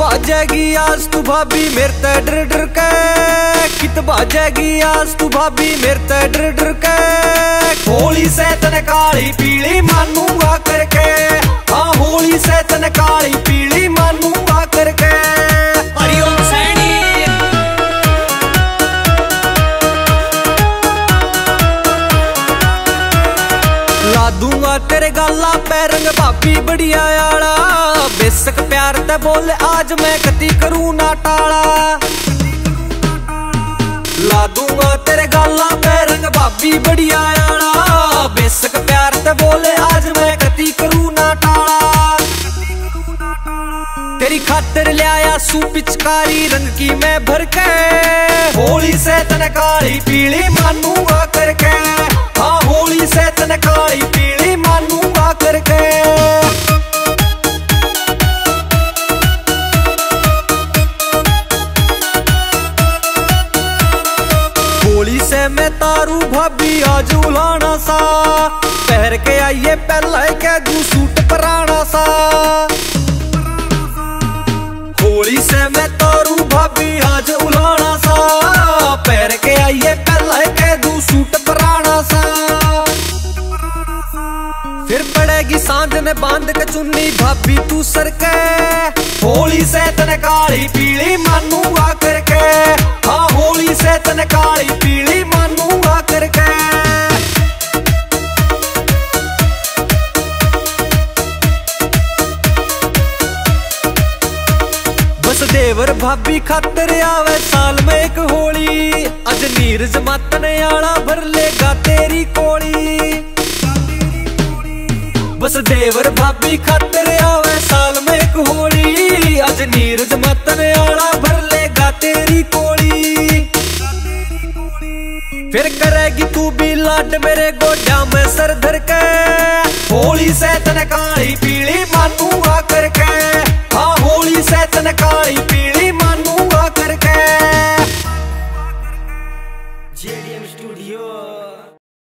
बाजेगी आज तू भाभी, मेरे ते डर डर के। कित बाजेगी आज तू भाभी, मेरे ते डर डर के। होली से तन काली पीली मानूँगा करके। दूँगा तेरे गाला पे रंग भाभी बढ़िया आला। बेसक प्यार ते बोले आज मैं कति करूँ ना टाला। ला दूँगा तेरे गाला पे रंग भाभी बढ़िया आला। बेसक प्यार ते बोले आज मैं कति करूँ ना टाला। तेरी खातिर ले आया सू पिचकारी रंग की मैं भर के। होली से तन काली पीली मानूँगा आज उलाना सा पहर के आइए पहला के दू सूट पराना सा होली से मैं तारू भाभी आज उलाना सा पैर के आइए पहले के दू सूट पराना सा फिर पड़ेगी साँझ ने बाँध के चुन्नी भाभी तू सर के होली से तने काली पीली मानूँगा बस देवर भाभी खातर आवे साल में एक होली अज नीरज मातने आला भर लेगा तेरी कोली बस देवर भाभी खातर आवे साल में एक होली अज नीरज मातने आला भर लेगा तेरी कोली फिर करेगी तू भी लाड मेरे गोडा में सर धर के होली से तन काली पी